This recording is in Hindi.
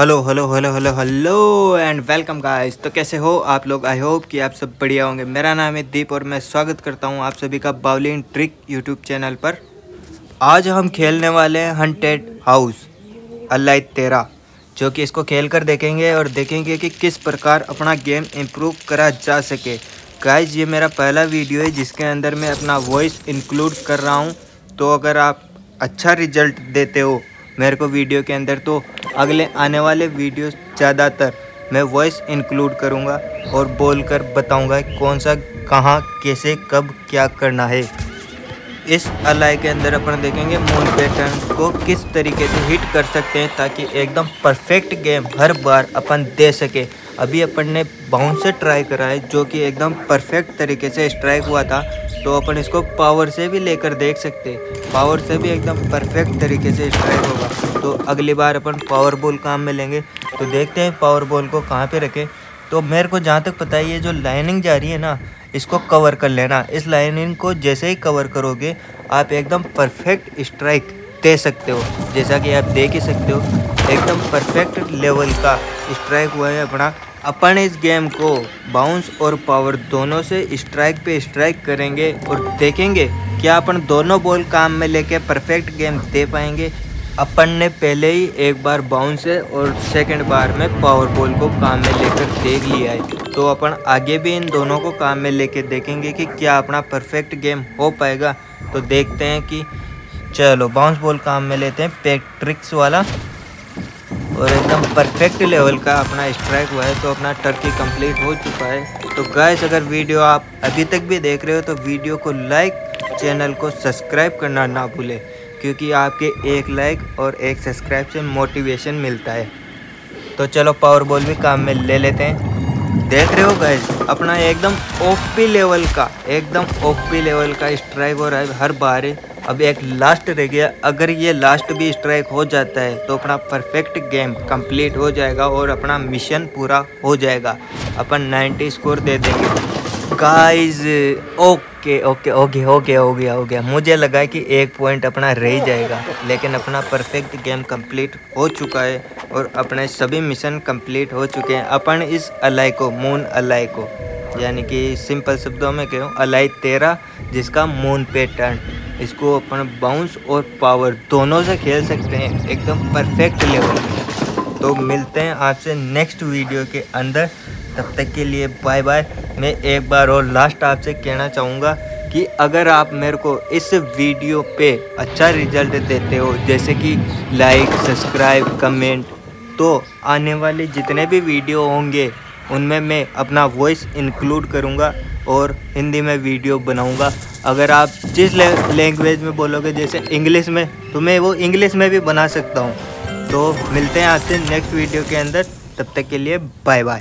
Hello hello hello hello hello and welcome guys तो कैसे हो आप लोग? आई होप कि आप सब बढ़िया होंगे। मेरा नाम है दीप और मैं स्वागत करता हूँ आप सभी का बावलिन ट्रिक यूट्यूब चैनल पर। आज हम खेलने वाले हैं हंटेड हाउस अल्लाह तेरा, जो कि इसको खेल कर देखेंगे और देखेंगे कि किस प्रकार अपना गेम इम्प्रूव करा जा सके। गाइज़ ये मेरा पहला वीडियो है जिसके अंदर मैं अपना वॉइस इंक्लूड कर रहा हूँ। तो अगर आप अच्छा रिज़ल्ट देते हो मेरे को वीडियो के अंदर तो अगले आने वाले वीडियो ज़्यादातर मैं वॉइस इंक्लूड करूँगा और बोल कर बताऊँगा कौन सा, कहाँ, कैसे, कब, क्या करना है। इस अलाई के अंदर अपन देखेंगे मून पैटर्न को किस तरीके से हिट कर सकते हैं ताकि एकदम परफेक्ट गेम हर बार अपन दे सके। अभी अपन ने बाउंस से ट्राई करा है, जो कि एकदम परफेक्ट तरीके से स्ट्राइक हुआ था। तो अपन इसको पावर से भी लेकर देख सकते पावर से भी एकदम परफेक्ट तरीके से स्ट्राइक होगा। तो अगली बार अपन पावर बॉल काम में लेंगे। तो देखते हैं पावर बॉल को कहाँ पे रखें। तो मेरे को जहाँ तक पता है, ये जो लाइनिंग जा रही है ना, इसको कवर कर लेना। इस लाइनिंग को जैसे ही कवर करोगे, आप एकदम परफेक्ट स्ट्राइक दे सकते हो, जैसा कि आप देख ही सकते हो, एकदम परफेक्ट लेवल का स्ट्राइक हुआ है अपना। अपन इस गेम को बाउंस और पावर दोनों से स्ट्राइक पे स्ट्राइक करेंगे और देखेंगे क्या अपन दोनों बॉल काम में लेके परफेक्ट गेम दे पाएँगे। अपन ने पहले ही एक बार बाउंस है और सेकंड बार में पावर बॉल को काम में लेकर देख लिया है। तो अपन आगे भी इन दोनों को काम में लेके देखेंगे कि क्या अपना परफेक्ट गेम हो पाएगा। तो देखते हैं कि चलो बाउंस बॉल काम में लेते हैं पैट्रिक्स वाला। और एकदम परफेक्ट लेवल का अपना स्ट्राइक हुआ है तो अपना टर्की कंप्लीट हो चुका है। तो गैस अगर वीडियो आप अभी तक भी देख रहे हो तो वीडियो को लाइक चैनल को सब्सक्राइब करना ना भूलें, क्योंकि आपके एक लाइक और एक सब्सक्राइब से मोटिवेशन मिलता है। तो चलो पावर बॉल भी काम में ले लेते हैं। देख रहे हो गैस अपना एकदम ओपी लेवल का, एकदम ओपी लेवल का स्ट्राइक हो रहा है हर बार। अब एक लास्ट रह गया। अगर ये लास्ट भी स्ट्राइक हो जाता है तो अपना परफेक्ट गेम कंप्लीट हो जाएगा और अपना मिशन पूरा हो जाएगा। अपन 90 स्कोर दे देंगे। गाइस ओके ओके ओके हो गया हो गया हो गया। मुझे लगा कि एक पॉइंट अपना रह जाएगा, लेकिन अपना परफेक्ट गेम कंप्लीट हो चुका है और अपने सभी मिशन कंप्लीट हो चुके हैं। अपन इस अलाई को मून अलाई को, यानी कि सिंपल शब्दों में कहूँ अलाई तेरा जिसका मून पे टर्न इसको अपन बाउंस और पावर दोनों से खेल सकते हैं, एकदम परफेक्ट लेवल तो मिलते हैं आपसे नेक्स्ट वीडियो के अंदर। तब तक के लिए बाय बाय मैं एक बार और लास्ट आपसे कहना चाहूँगा कि अगर आप मेरे को इस वीडियो पे अच्छा रिज़ल्ट देते हो, जैसे कि लाइक सब्सक्राइब कमेंट तो आने वाले जितने भी वीडियो होंगे, उनमें मैं अपना वॉइस इंक्लूड करूँगा और हिंदी में वीडियो बनाऊँगा। अगर आप जिस लैंग्वेज में बोलोगे, जैसे इंग्लिश में तो मैं वो इंग्लिश में भी बना सकता हूँ। तो मिलते हैं आपसे नेक्स्ट वीडियो के अंदर। तब तक के लिए बाय बाय